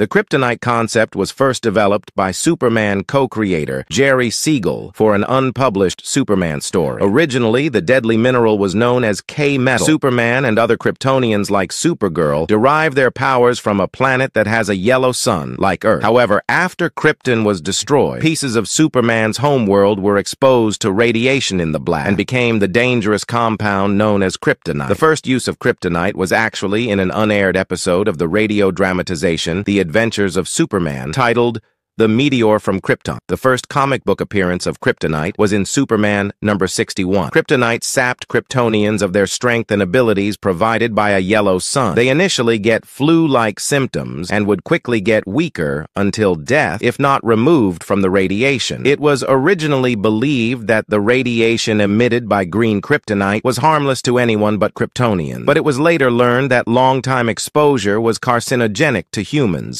The kryptonite concept was first developed by Superman co-creator Jerry Siegel for an unpublished Superman story. Originally, the deadly mineral was known as K-metal. Superman and other Kryptonians like Supergirl derive their powers from a planet that has a yellow sun, like Earth. However, after Krypton was destroyed, pieces of Superman's homeworld were exposed to radiation in the blast and became the dangerous compound known as kryptonite. The first use of kryptonite was actually in an unaired episode of the radio dramatization The Adventures of Superman, titled the Meteor from Krypton. The first comic book appearance of Kryptonite was in Superman number 61. Kryptonite sapped Kryptonians of their strength and abilities provided by a yellow sun. They initially get flu-like symptoms and would quickly get weaker until death if not removed from the radiation. It was originally believed that the radiation emitted by green kryptonite was harmless to anyone but Kryptonians, but it was later learned that long-time exposure was carcinogenic to humans,